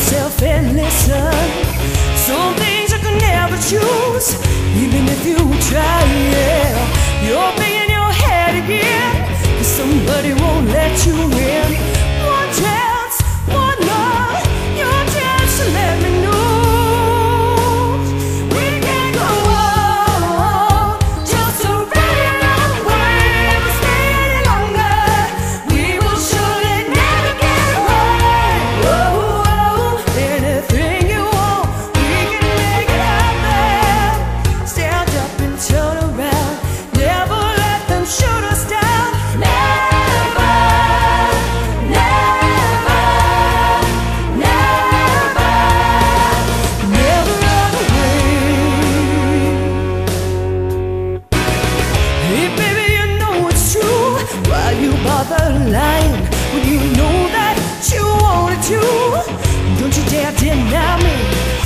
yourself and listen. Some things I could never choose, even if you try, yeah. Why you bother lying when you know that you wanted to? Don't you dare deny me.